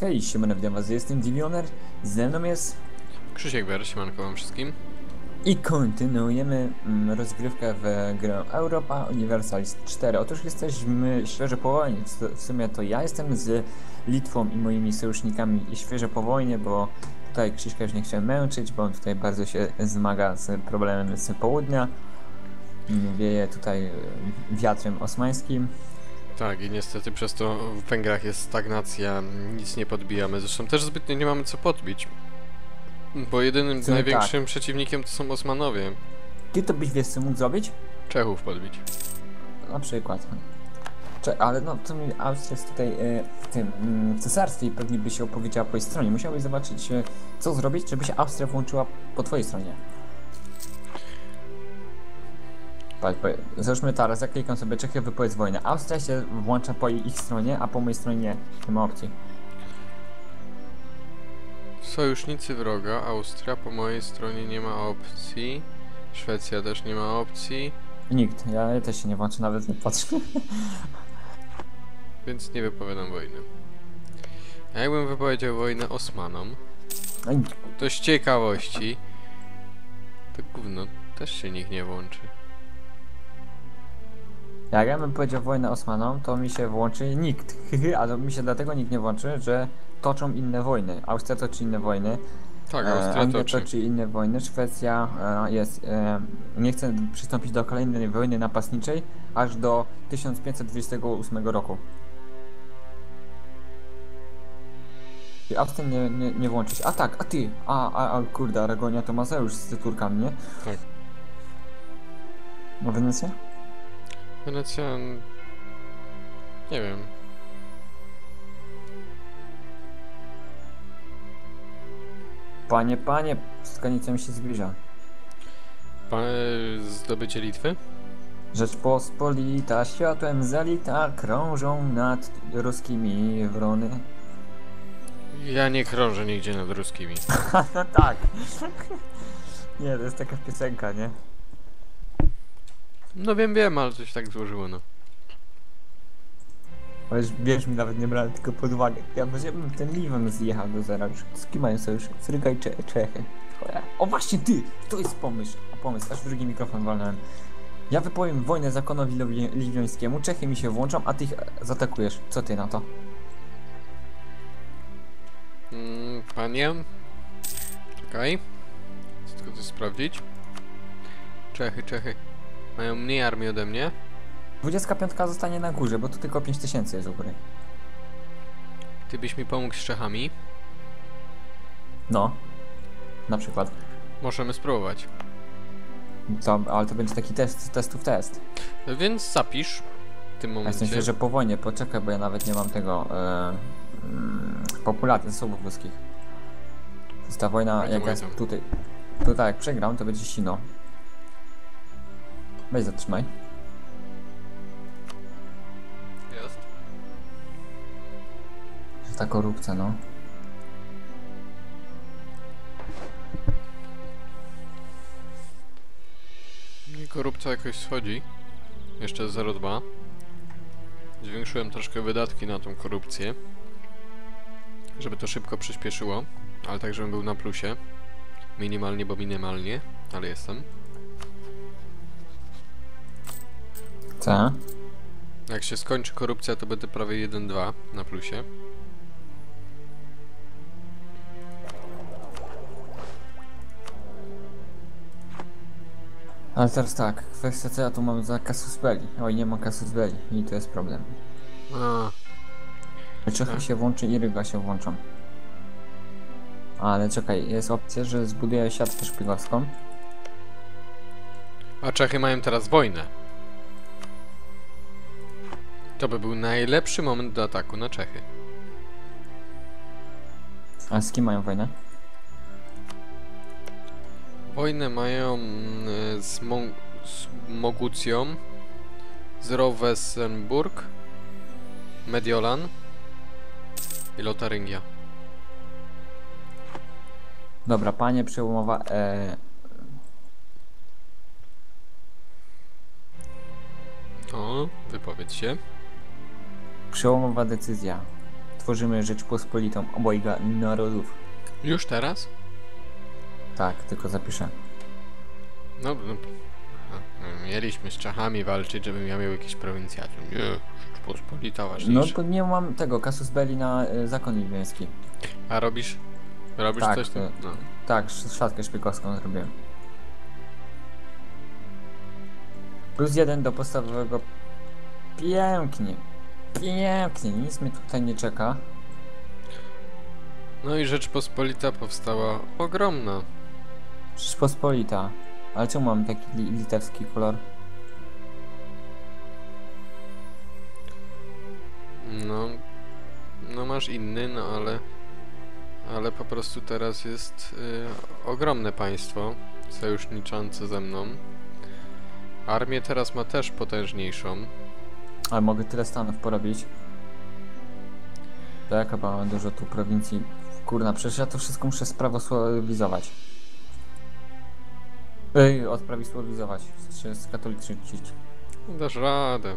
Hej, siemano, witam was, jestem Divioner, ze mną jest Krzysiek Wer, siemanko wam wszystkim. i kontynuujemy mm, rozgrywkę w grę Europa Universalis 4. Otóż jesteśmy świeżo po wojnie, w, sumie to ja jestem z Litwą i moimi sojusznikami i świeżo po wojnie, bo tutaj Krzyśka już nie chciałem męczyć, bo on tutaj bardzo się zmaga z problemem z południa. Wieje tutaj wiatrem osmańskim. Tak, i niestety przez to w Węgrach jest stagnacja, nic nie podbijamy. Zresztą też zbytnio nie mamy co podbić. Bo jedynym sumie największym przeciwnikiem to są Osmanowie. Ty to byś wiesz co mógł zrobić? Czechów podbić. Na przykład. Cze- ale no, to mi Austria jest tutaj e, w tym mm, cesarstwie i pewnie by się opowiedziała po jej stronie. Musiałbyś zobaczyć, e, co zrobić, żeby się Austria włączyła po twojej stronie. Patrz, po- Załóżmy teraz, ja klikam sobie Czechy, wypowiedz wojnę. Austria się włącza po ich stronie, a po mojej stronie nie. Nie ma opcji. Sojusznicy wroga, Austria po mojej stronie nie ma opcji. Szwecja też nie ma opcji, Nikt. Ja, też się nie włączę, nawet nie patrzę. więc nie wypowiadam wojny. A jakbym wypowiedział wojnę Osmanom, Ej, to z ciekawości, to gówno też się nikt nie włączy. Jak ja bym powiedział wojnę Osmanom, to mi się włączy nikt. Ale mi się dlatego nikt nie włączy, że toczą inne wojny. Austria toczy inne wojny. Tak, E, Austria Anglia toczy. toczy inne wojny. Szwecja e, jest, e, nie chce przystąpić do kolejnej wojny napastniczej aż do 1528 roku. I Austria nie, nie, nie włączy się. A tak, a ty! A, a, a kurde, Aragonia to Mazeusz z Turkami, nie? Tak. No Wenecja? Wenecja... Nie wiem. Panie, panie, z granicą się zbliża. Pa, zdobycie Litwy? Rzeczpospolita światłem zalita krążą nad ruskimi wrony. Ja nie krążę nigdzie nad ruskimi. no tak. nie, to jest taka piosenka, nie? No wiem, wiem, ale coś tak złożyło, no. Ale wiesz, mi nawet nie brałem tylko pod uwagę. Ja może bym tym liwem zjechał do zera już. Z kim mają sojusz? Fryga i Cze Czechy. Cholera. O właśnie ty! To jest pomysł. A pomysł, aż w drugi mikrofon walnąłem. Ja wypowiem wojnę zakonowi liwi- liwiońskiemu, Czechy mi się włączą, a ty ich e, zaatakujesz. Co ty na to? Mm, panie? Czekaj. Chcę tylko coś sprawdzić. Czechy, Czechy. Mają mniej armii ode mnie. 25 zostanie na górze, bo tu tylko 5000 jest u góry. Ty byś mi pomógł z Czechami. No. Na przykład. Możemy spróbować. To, ale to będzie taki test, testów test. Więc zapisz w tym Ja momencie. jestem świeże po wojnie, poczekaj, bo ja nawet nie mam tego e, mm, populacji zasobów ludzkich. To jest ta wojna, jak tam. tutaj. Tutaj jak przegram, to będzie sino. Weź zatrzymaj. Jest. Ta korupcja, no. I korupcja jakoś schodzi. Jeszcze 0,2. Zwiększyłem troszkę wydatki na tą korupcję. Żeby to szybko przyspieszyło. Ale tak, żebym był na plusie. Minimalnie, bo minimalnie. Ale jestem. Co? Jak się skończy korupcja, to będę prawie 1,2 na plusie. Ale teraz tak, kwestia co ja tu mam za kasus belli. Oj, nie ma kasus belli i to jest problem. A, Czechy Tak. się włączy i Ryga się włączą. Ale czekaj, jest opcja, że zbuduję siatkę szpiegowską. a Czechy mają teraz wojnę. To by był najlepszy moment do ataku na Czechy. A z kim mają wojnę? Wojnę mają mm, z, Mo- z Mogucją, z Rowesenburg, Mediolan i Lotaryngia. Dobra, panie przełomowa. E, O, wypowiedz się. Przełomowa decyzja. stworzymy Rzeczpospolitą obojga narodów. Już teraz? Tak, tylko zapiszę. No, no. Aha, no, Mieliśmy z Czechami walczyć, żeby miał jakieś prowincjaty. Nie, Rzeczpospolita No ważniejsza. to nie mam tego, kasus belli na y, zakon libieński. A robisz? Robisz Tak, coś? tam? No. Tak, sz- szatkę szpiegowską zrobiłem. Plus jeden do podstawowego. Pięknie. Pięknie, nic mnie tutaj nie czeka. no i Rzeczpospolita powstała ogromna. Rzeczpospolita. Ale czemu mam taki li litewski kolor? No, no masz inny, no ale, ale po prostu teraz jest y, ogromne państwo sojuszniczące ze mną. Armię teraz ma też potężniejszą. Ale mogę tyle stanów porobić. To jaka mam dużo tu prowincji. Kurna, przecież ja to wszystko muszę sprawosławizować. Ej, odprawosławizować. Czy skatoliczyć. Dasz radę.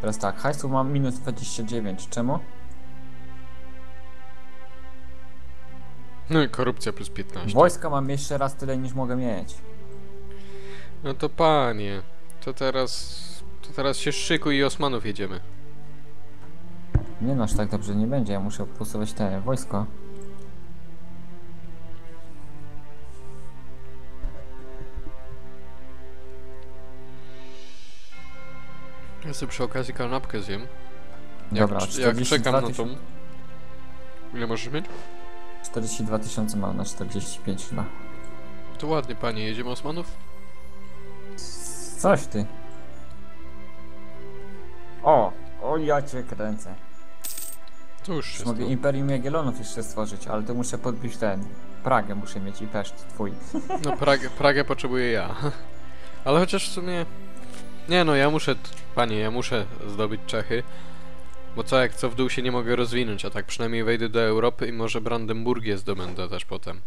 Teraz tak, hajsu mam minus 29. Czemu? No i korupcja plus 15. Wojska mam jeszcze raz tyle niż mogę mieć. No to panie, to teraz, to teraz się szykuj i Osmanów jedziemy. Nie no, aż tak dobrze nie będzie. Ja muszę posuwać te wojsko. Ja sobie przy okazji kanapkę zjem. Jak, Dobra, cz- jak 42 czekam na tą... tysiące. Ile możesz mieć? 42 tysiące mam na 45 chyba. To ładnie panie, jedziemy Osmanów? Coś ty. O! O ja cię kręcę. To już jest. Mogę. Imperium Jagiellonów jeszcze stworzyć, ale to muszę podbić ten. Pragę muszę mieć i Peszt twój. No Pragę, Pragę potrzebuję ja. Ale chociaż w sumie... Nie no, ja muszę, panie, ja muszę zdobyć Czechy. Bo co jak co w dół się nie mogę rozwinąć, a tak przynajmniej wejdę do Europy i może Brandenburgię zdobędę też potem.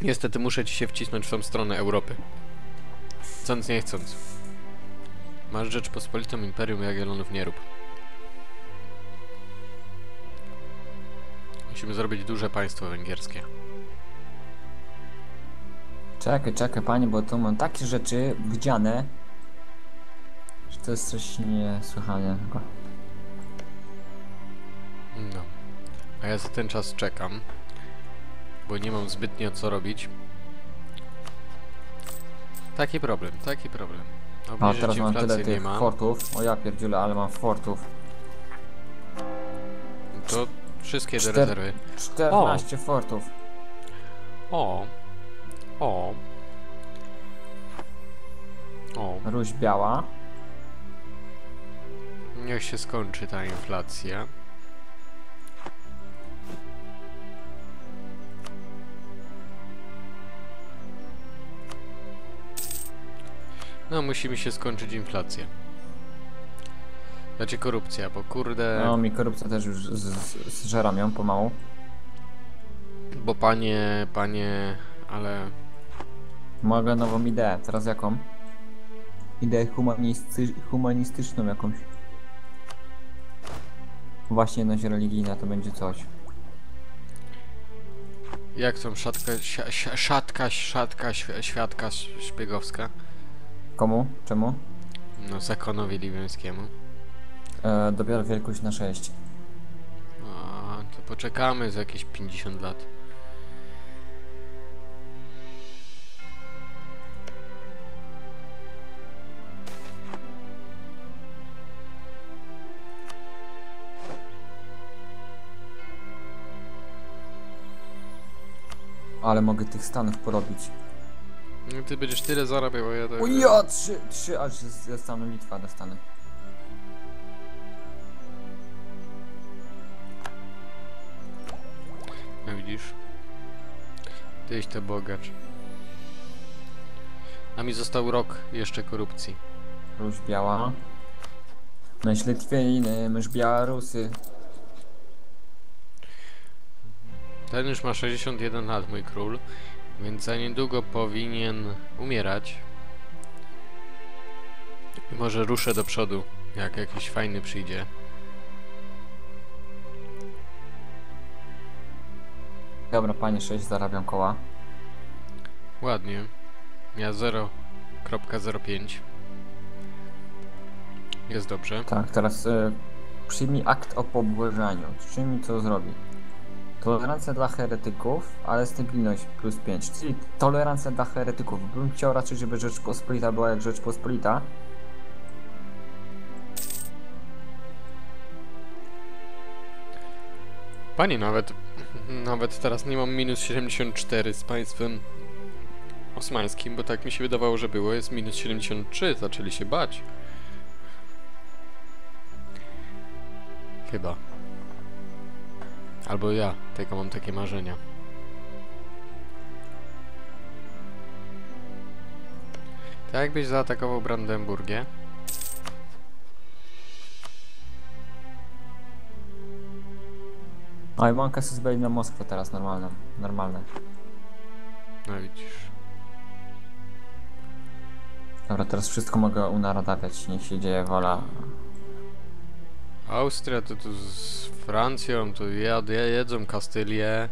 Niestety muszę ci się wcisnąć w tą stronę Europy. Chcąc nie chcąc. Masz Rzeczpospolitą Imperium Jagiellonów nie rób. Musimy zrobić duże państwo węgierskie. Czekaj, czekaj panie, bo tu mam takie rzeczy wdziane, że to jest coś niesłychanego. No. A ja za ten czas czekam, bo nie mam zbytnio co robić. Taki problem, taki problem. A Obniżyć teraz mam tyle inflację nie tych ma, fortów. O ja pierdziule, ale mam fortów. to wszystkie do Czter- rezerwy. 14 fortów. O! O! O! Ruś biała. Niech się skończy ta inflacja. No, musi mi się skończyć inflacja. Znaczy korupcja, bo kurde... No mi korupcja też już zżeram ją pomału. Bo panie, panie, ale... Mogę nową ideę. Teraz jaką? Ideę humanisty humanistyczną jakąś. Właśnie jedność religijna to będzie coś. Jak są szatka, szatka, szatka, świ- świadka szpiegowska? Komu? Czemu? No, zakonowi libiańskiemu. E, dopiero wielkość na 6. A, to poczekamy za jakieś 50 lat. Ale mogę tych stanów porobić. No, ty będziesz tyle zarabiał, a ja tak... O ja! Trzy, trzy aż ze stanu Litwa dostanę. No widzisz? Tyś to bogacz. A mi został rok jeszcze korupcji. Ruś biała. Myśl Litwiny, mysz Białorusy. Ten już ma 61 lat, mój król, więc za niedługo powinien umierać. I może ruszę do przodu, jak jakiś fajny przyjdzie. Dobra, panie 6, zarabiam koła. Ładnie. Ja 0.05. Jest dobrze. Tak, teraz y, przyjmij akt o pobłażaniu. Czy mi co zrobi? Tolerancja dla heretyków, ale stabilność plus 5. Czyli tolerancja dla heretyków. Bym chciał raczej, żeby Rzeczpospolita była jak Rzeczpospolita. Panie, nawet, nawet teraz nie mam minus 74 z państwem osmańskim, bo tak mi się wydawało, że było. Jest minus 73, zaczęli się bać. Chyba. Albo ja, tylko mam takie marzenia. Tak jakbyś zaatakował Brandenburgię. I mam kasę zbędną na Moskwę teraz normalną. Normalne. No widzisz. Dobra, teraz wszystko mogę unaradawiać. Niech się dzieje wola. Austria to tu z Francją, to jad, jedzą Kastylię.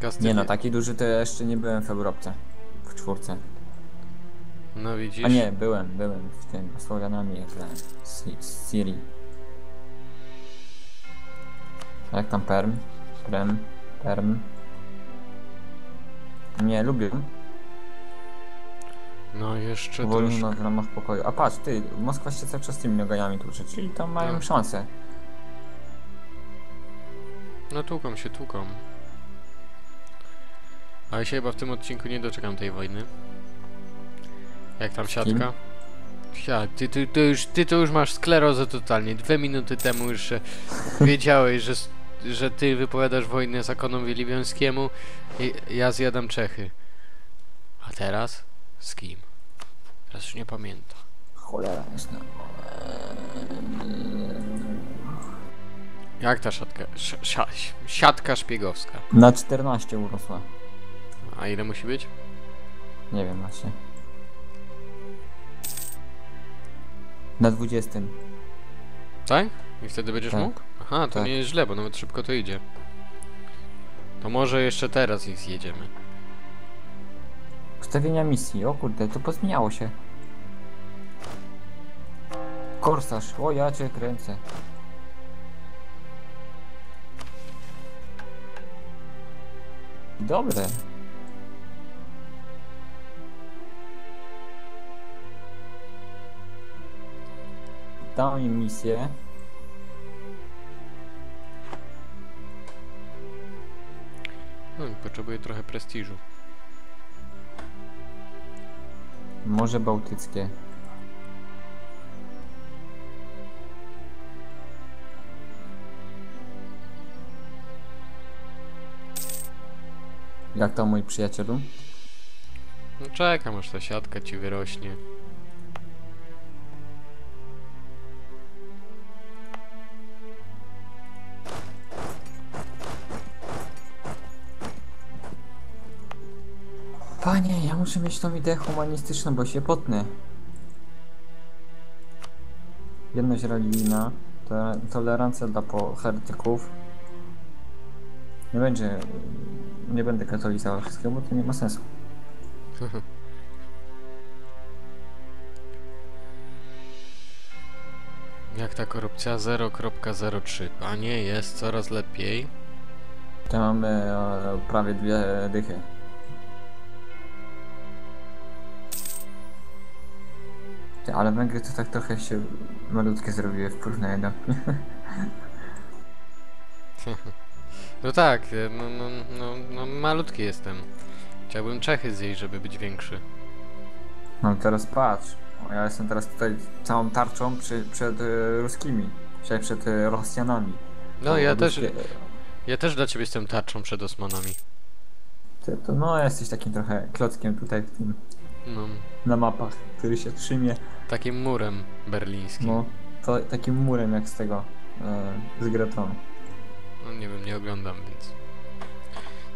Kastylię. Nie no, taki duży to ja jeszcze nie byłem w Europce. W czwórce. No widzisz. A nie, byłem, byłem w tym Słowianami jak grałem. Z, z Syrii. A Jak tam Perm? Prem? Perm? Nie, lubię. No jeszcze Powoli troszkę. w ramach pokoju. A patrz, ty, Moskwa się cały czas tymi nogami tłucze, czyli tam mają Tak. szansę. No tłuką się, tłuką. Ale się chyba w tym odcinku nie doczekam tej wojny. Jak tam siatka? Ja, ty, ty, ty, już, ty to już masz sklerozę totalnie. Dwie minuty temu już wiedziałeś, że, że ty wypowiadasz wojnę zakonowi libiońskiemu i ja zjadam Czechy. A teraz? Z kim? Teraz już nie pamiętam. Cholera jasna. Jak ta siatka? Sia, sia, siatka szpiegowska. Na 14 urosła. A ile musi być? Nie wiem właśnie. Na 20. Tak? I wtedy będziesz Tak. mógł? Aha, to Tak. nie jest źle, bo nawet szybko to idzie. To może jeszcze teraz ich zjedziemy. Ustawienia misji, o kurde, to pozmieniało się. Korsarz, o ja cię kręcę. Dobre. Dam im misję. No, i potrzebuję trochę prestiżu. Morze Bałtyckie. Jak tam mój przyjacielu? No czekam, aż ta siatka ci wyrośnie. Panie, ja muszę mieć tą ideę humanistyczną, bo się potnę. Jedność religijna, to, tolerancja dla heretyków. Nie będzie, nie będę katolizował wszystkiego, bo to nie ma sensu. Jak ta korupcja 0.03. A nie, jest coraz lepiej. To mamy e, prawie dwie dychy. Ty, ale Węgry to tak trochę się malutkie zrobiły w porównaniu do... No tak, e, no, no, no, no malutki jestem. Chciałbym Czechy zjeść, żeby być większy. No teraz patrz, ja jestem teraz tutaj całą tarczą przy, przed e, ruskimi, przed e, Rosjanami. No ja też, ruskie- ja też dla ciebie jestem tarczą przed Osmanami. Ty, to, no jesteś takim trochę klockiem tutaj w tym, No, na mapach, który się trzymie, takim murem berlińskim. no, to takim murem jak z tego, e, z Gretonu. No nie wiem, nie oglądam, więc...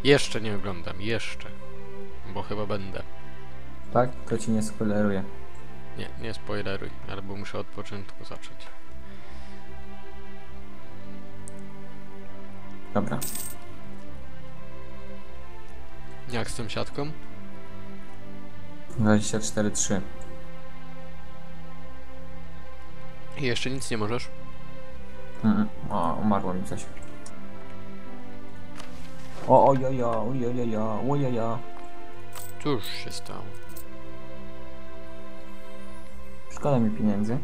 Jeszcze nie oglądam, jeszcze. Bo chyba będę. Tak? To ci nie spoileruję. Nie, nie spoileruj, albo muszę od początku zacząć. Dobra. Jak z tą siatką? 24-3. I jeszcze nic nie możesz? Mm, o, umarło mi coś. O, ojojo, ojojo, ojojo. Cóż się stało? Szkoda mi pieniędzy.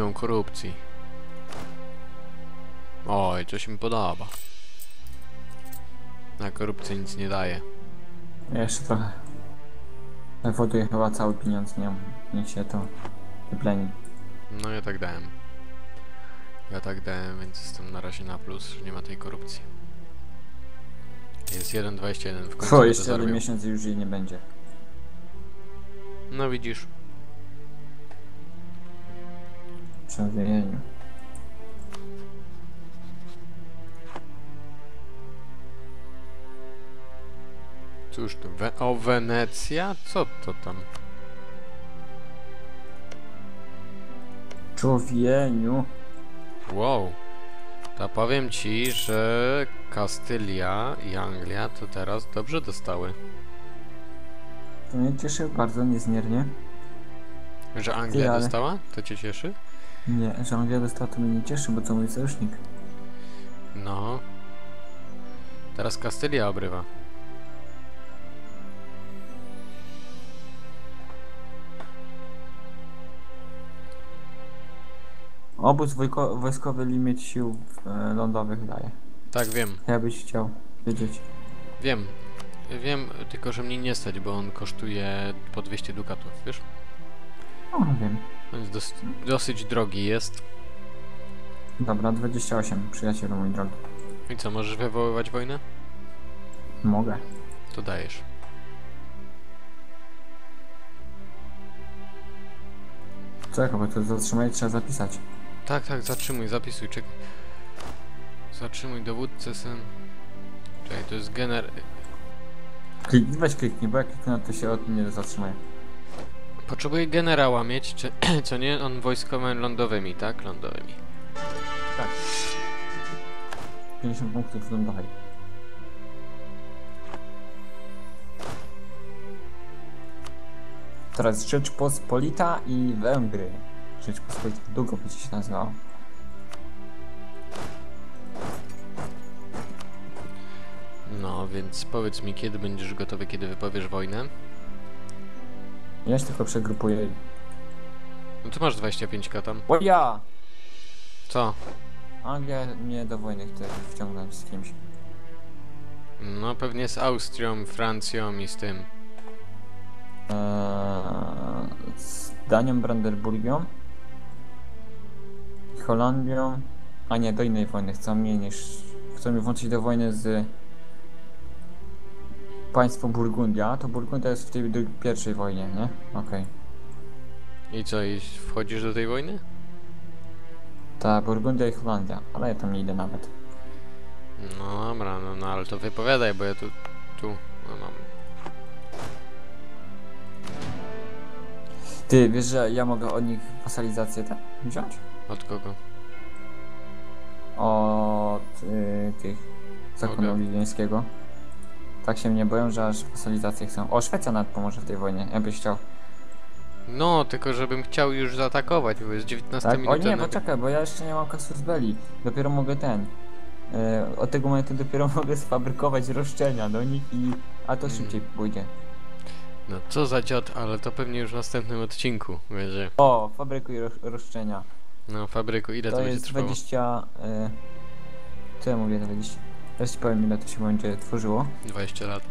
Mam korupcji. Oj, coś mi podoba. Na korupcji nic nie daje. Jeszcze trochę. Wywoduję chyba cały pieniądz, nie Niech się to wypleni. No ja tak dałem. Ja tak dałem, więc jestem na razie na plus, że nie ma tej korupcji. Jest 1,21 w końcu O, będę jeszcze jeden miesiąc i już jej nie będzie. No widzisz. Człowieniu. Cóż to, We o Wenecja? Co to tam? Człowieniu. Wow. To powiem ci, że Kastylia i Anglia to teraz dobrze dostały. To mnie cieszy bardzo niezmiernie. Że Anglia Ty, ale- dostała? To cię cieszy? Nie, dostała to mnie nie cieszy, bo to mój sojusznik. No. Teraz Kastylia obrywa. Obóz wojko- wojskowy limit sił e, lądowych daje. Tak, wiem. Jakbyś chciał wiedzieć. Wiem. Wiem, tylko że mnie nie stać, bo on kosztuje po 200 dukatów, wiesz? O, wiem. Więc dos dosyć drogi jest. Dobra, 28, przyjacielu mój drogi. I co, możesz wywoływać wojnę? Mogę. To dajesz. Czekaj, bo to zatrzymaj trzeba zapisać. Tak, tak, zatrzymuj, zapisuj, czekaj. Zatrzymuj dowódcę sen. Czekaj, to jest gener... Klik, weź kliknij, bo jak kliknę, to się od mnie zatrzymaj. Potrzebuję generała mieć, czy, co nie? On wojskowym lądowymi, tak? Lądowymi. Tak. 50 punktów lądowej. Teraz Rzeczpospolita i Węgry. Rzeczpospolita długo będzie się nazywało. No, więc powiedz mi, kiedy będziesz gotowy, kiedy wypowiesz wojnę? Ja się tylko przegrupuję. No to masz 25k tam. O ja! Co? Anglia mnie do wojny chce wciągnąć z kimś. No pewnie z Austrią, Francją i z tym. Eee, z Danią Brandenburgią. Holandią. A nie, do innej wojny chcą mnie niż... Chcą mnie włączyć do wojny z... Państwo Burgundia. To Burgundia jest w tej dru- pierwszej wojnie, nie? Okej. I co, i wchodzisz do tej wojny? Ta Burgundia i Holandia, ale ja tam nie idę nawet. No dobra, no, no ale to wypowiadaj, bo ja tu, tu, no mam. Ty, wiesz, że ja mogę od nich wasalizację tak wziąć? Od kogo? Od y, tych zakonu Mogę. wileńskiego. Tak się mnie boją, że aż wasalizację chcą. O, Szwecja nawet pomoże w tej wojnie, jakbyś chciał. No, tylko żebym chciał już zaatakować, bo jest 19 Tak? O minut. nie, na- poczekaj, bo ja jeszcze nie mam kasus belli. Dopiero mogę ten. Y, od tego momentu dopiero mogę sfabrykować roszczenia do nich i... A to Mm. szybciej pójdzie. No co za dziad, ale to pewnie już w następnym odcinku, że... O, fabrykuj ro roszczenia. No, fabryku, ile to, To będzie jest trwało? 20... Y, co ja mówię 20? Teraz ci powiem ile to się będzie tworzyło. 20 lat.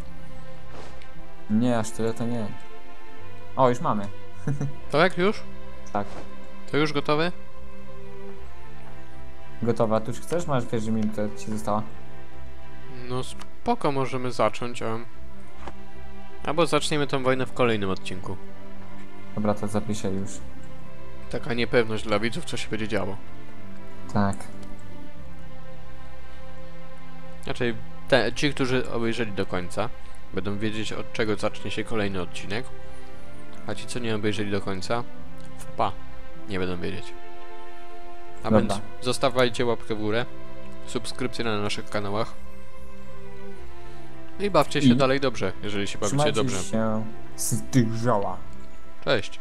Nie, aż tyle to nie. O, już mamy. Tak, już? Tak. To już gotowe? Gotowa. Tu już chcesz? Masz wiesz, że minuta ci została. No spoko, możemy zacząć, a... Albo zaczniemy tę wojnę w kolejnym odcinku. Dobra, to zapiszę już. Taka niepewność dla widzów, co się będzie działo. Tak. Znaczy, te, ci, którzy obejrzeli do końca, będą wiedzieć od czego zacznie się kolejny odcinek, a ci, co nie obejrzeli do końca, pa, nie będą wiedzieć. A Dobra. więc zostawiajcie łapkę w górę, subskrypcję na naszych kanałach i bawcie się I- dalej dobrze, jeżeli się bawicie dobrze. się z tych żoła. Cześć!